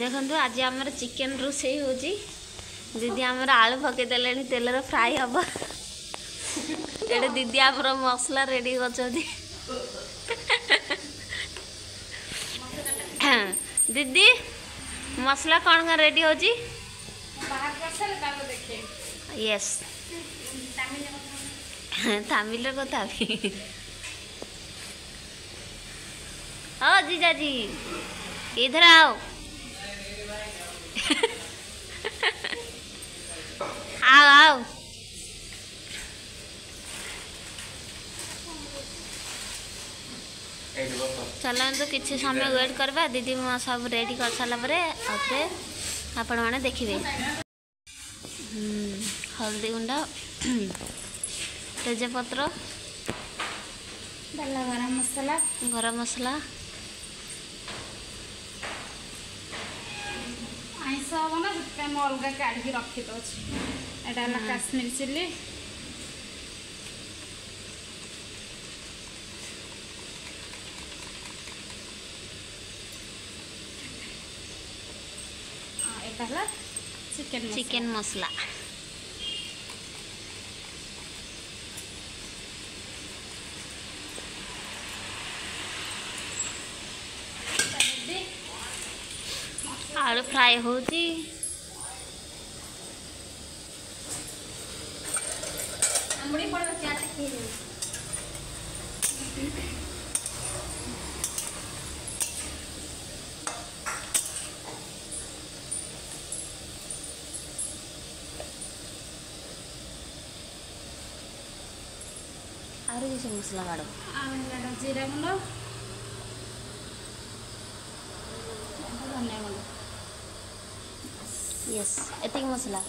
ଦେଖନ୍ତୁ ଆଜି ଆମର ଚିକେନ୍ ରୋଷେଇ ହେଉଛି ଦିଦି ଆମର ଆଳୁ ପକାଇଦେଲେଣି ତେଲରେ ଫ୍ରାଏ ହେବ ଏଠି ଦିଦି ଆମର ମସଲା ରେଡ଼ି କରିଛନ୍ତି ଦିଦି ମସଲା କ'ଣ କ'ଣ ରେଡ଼ି ହେଉଛି ୟେସ୍ ତାମିଲରେ କଥା ବି ହଁ ଜିଜାଜି इधर आओ आओ आओ ଚାଲନ୍ତୁ କିଛି ସମୟ ୱେଟ୍ କରିବା ଦିଦି ସବୁ ରେଡ଼ି କରିସାରିଲା ପରେ ଆଉଥରେ ଆପଣମାନେ ଦେଖିବେ ହଳଦୀ ଗୁଣ୍ଡ ତେଜପତ୍ର ଗରମ ମସଲା ଗରମ ମସଲା ଆଇଁଷ ହେବ ନା ସେଥିପାଇଁ ମୁଁ ଅଲଗା କାଢ଼ିକି ରଖିଦେଉଛି এটা হলো কাশ্মীরি চিলি এটা হলো চিকেন চিকেন মশলা আর ফ্রাই হচ্ছে मुड़ी पड़ो क्या रखी है ఆరు చేసే ముసలా వాడు అవును జీరములో ఎస్ ఎత్తికి ముసలా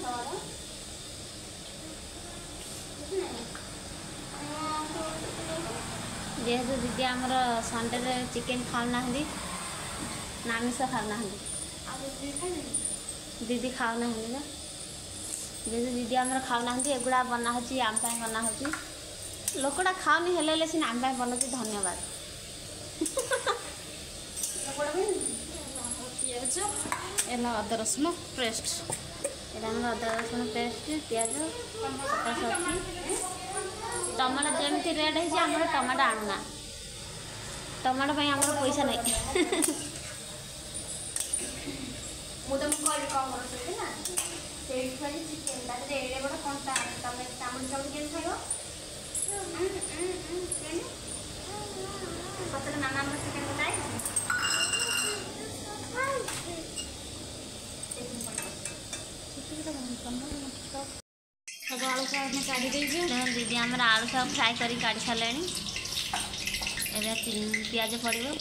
ଯେହେତୁ ଦିଦି ଆମର ସଣ୍ଡେରେ ଚିକେନ୍ ଖାଉନାହାନ୍ତି ଆମିଷ ଖାଉନାହାନ୍ତି ଦିଦି ଖାଉନାହାନ୍ତି ନା ଯେହେତୁ ଦିଦି ଆମର ଖାଉନାହାନ୍ତି ଏଗୁଡ଼ା ବନାହେଉଛି ଆମ ପାଇଁ ବନାହେଉଛି ଲୋକଟା ଖାଉନି ହେଲେ ହେଲେ ସିନା ଆମ ପାଇଁ ବନାଉଛି ଧନ୍ୟବାଦ ପିଆଜ ଏନ ଅଦା ରସୁଣ ପେଷ୍ଟ এটা আমার আদা রসুন পেস্ট পিঁয়াজ পকা সবজি ଟମାଟୋ ଯେମିତି ରେଟ୍ ହେଇଛି ଆମର ଟମାଟୋ ଆଣୁନା ଟମାଟୋ ପାଇଁ ଆମର ପଇସା ନାହିଁ ମୁଁ ତମକୁ କହିଲି କ'ଣ କରୁଥିଲି ନା ସେଇଠି ଖାଲି ଚିକେନ୍ ତା ଦେହରେ ଏଡ଼େ ବଡ଼ କଣ୍ଟା ତମେ ଚାମୁଚ ଚାମୁଚ କେମିତି ଖାଇବ ସତରେ ମାମା ଆମର ଚିକେନ୍ ଖାଏ ସବୁ ଆଳୁ ଆମେ କାଢ଼ି ଦେଇଛୁ ଦିଦି ଆମର ଆଳୁ ସବୁ ଫ୍ରାଏ କରିକି କାଢ଼ି ସାରିଲେଣି ଏବେ ପିଆଜ ପଡ଼ିବ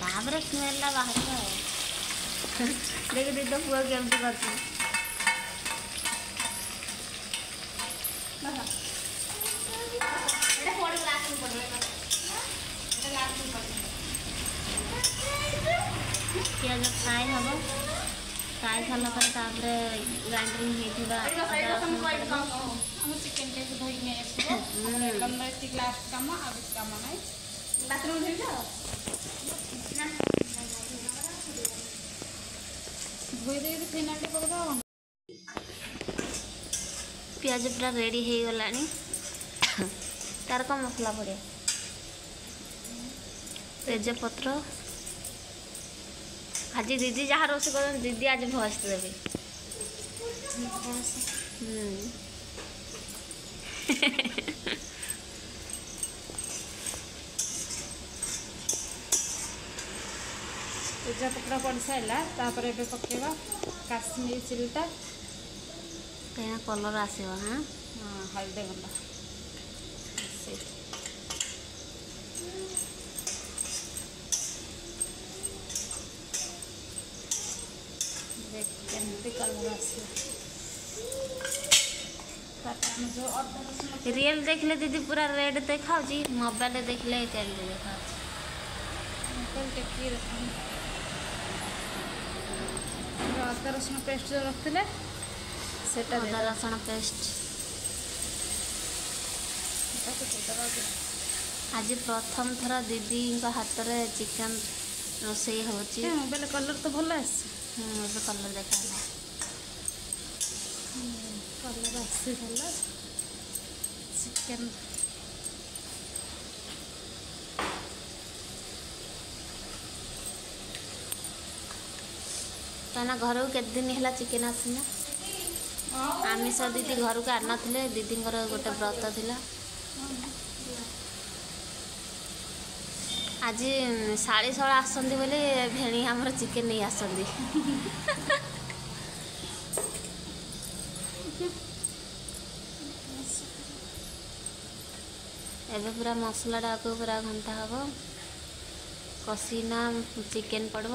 ତାପରେ ସ୍ମେଲ୍ଟା ବାହାରିବ ଆଉ ଦେଖ ଦିଦି ତ ପୁଅ କେମିତି କରୁଛି ପିଆଜ ଫ୍ରାଏ ହେବ ଫ୍ରାଏ ସାରିଲା ପରେ ତାପରେ ଗ୍ରାଇଣ୍ଡିଂ ହେଇଥିବା ଗ୍ଲାସ୍ କାମ ଆଉ କାମ ନାହିଁ ବାଥରୁମ୍ ଧୋଇବି ଆଉ ଧୋଇ ଦେଇକି ପିଆଜ ପୁରା ରେଡ଼ି ହେଇଗଲାଣି ତାର କ'ଣ ମସଲା ପଡ଼ିବ ତେଜପତ୍ର आज दीदी जहाँ रोष कर दीदी आज भस देवी पूजा पकड़ा पड़ सर एवं पकड़ा काश्मीर चिलटा कहीं कलर आस हलदी गंदा रियल देखले दीदी पूरा रेड देखा जी मोबाइल देखले चल देखा अदा रसुण पेस्ट जो रखते अदा रसुण पेस्ट आज प्रथम थर दीदी हाथ में चिकेन रोसे हो मोबाइल कलर तो भल आ मुझे कलर देखाना कलर अच्छी कलर चिकन कहीं घर को दिन है चिकेन आसना आमिष दीदी घर को आन दीदी गोटे व्रत थी आज शाढी शा आस भेणी आम चिकेन आस पूरा मसला पूरा घन्टा हे कसिना चिकेन पड्ब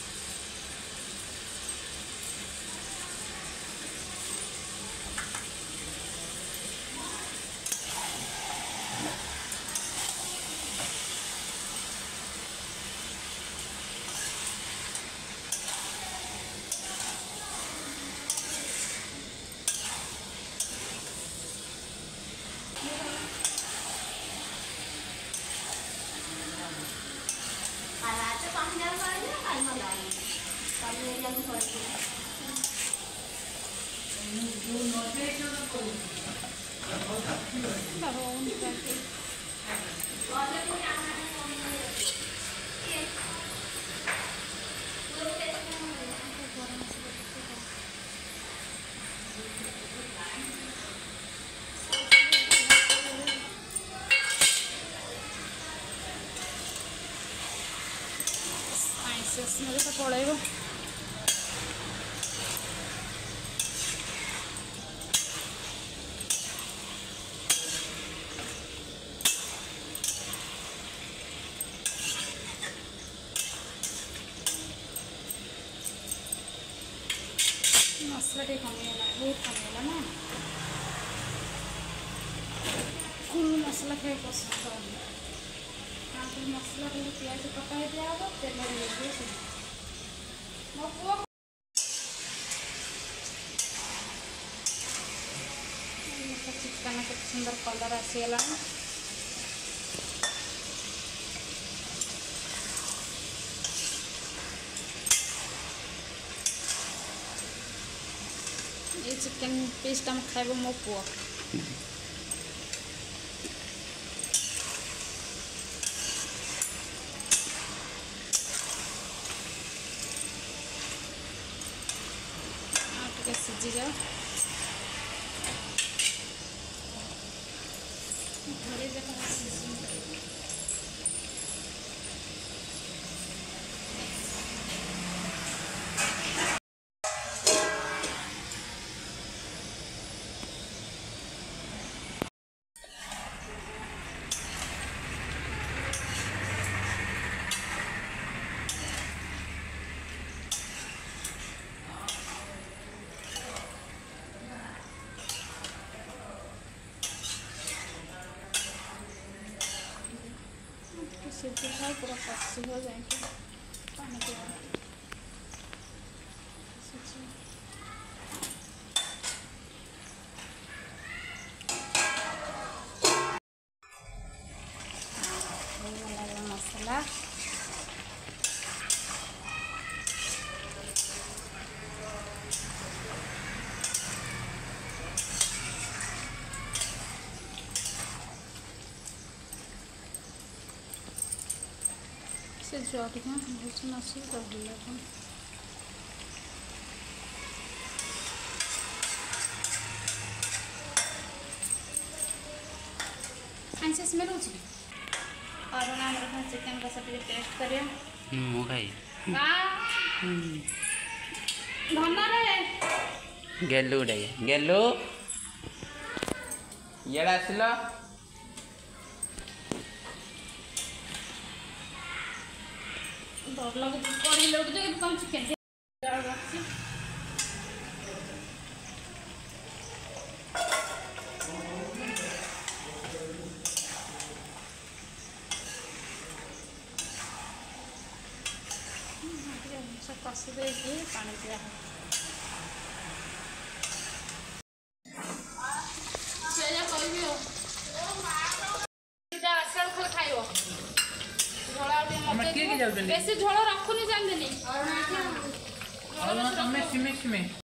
αυτό είναι το συνταγματικό μας πρόγραμμα. Αυτό είναι το συνταγματικό μας πρόγραμμα. Αυτό το συνταγματικό μας πρόγραμμα. Αυτό είναι το συνταγματικό μας πρόγραμμα. Αυτό είναι το συνταγματικό μας πρόγραμμα. Αυτό είναι το το Beleza, como assim? ଜରିମା ଭୁଜି ମାସି ରହିଲା ଆଇଁଷ ସ୍ମେଲ୍ ହେଉଛି ଅରୁଣ ଆମର କ'ଣ ଚିକେନ୍ କଷା ଟିକେ ଟେଷ୍ଟ କରିବା ମୁଁ ଖାଇ ଧନରେ ଗେଲୁ ଗୋଟେ ଗେଲୁ ଇଆଡ଼େ ଆସିଲ ডর লাগে কড়ি লোটে কিন্তু কম চিকেন রাখছি কষি দিয়ে পানি দেওয়া হয় বেশি ঝড় রাখুনি জানলি ঝড় রাখুনি সিমে সিমে